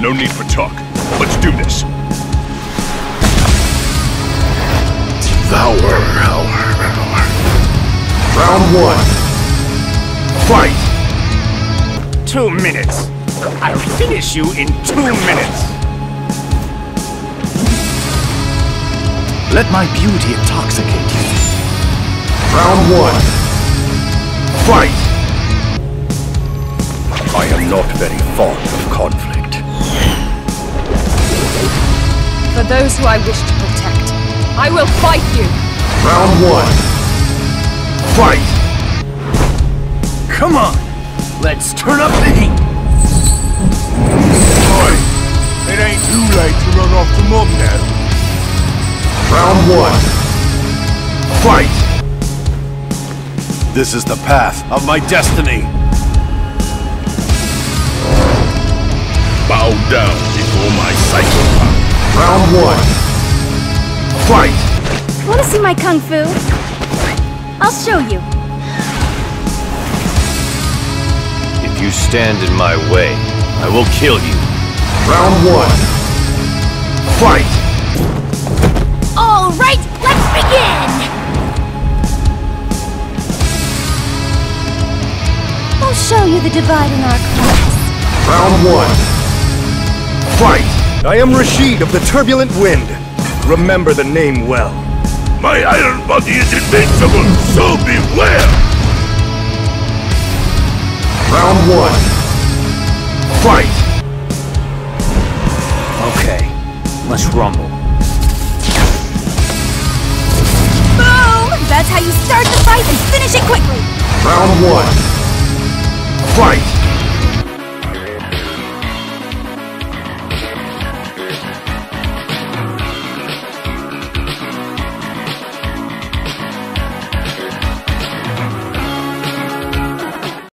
No need for talk. Let's do this. Devour. Round one. Fight! Two minutes. I'll finish you in two minutes. Let my beauty intoxicate you. Round one. Fight! I am not very fond of those who I wish to protect, I will fight you! Round one. Fight! Come on. Let's turn up the heat. Boy, it ain't too late to run off to mum now. Round one. Fight! This is the path of my destiny. Bow down before my psychopath. Round one. Fight! Wanna see my kung fu? I'll show you. If you stand in my way, I will kill you. Round one. Fight! All right, let's begin! I'll show you the divide in our class. Round one. Fight! I am Rashid of the Turbulent Wind. Remember the name well. My iron body is invincible, so beware! Round one. Fight! Okay, let's rumble. Boom! That's how you start the fight and finish it quickly! Round one. Fight!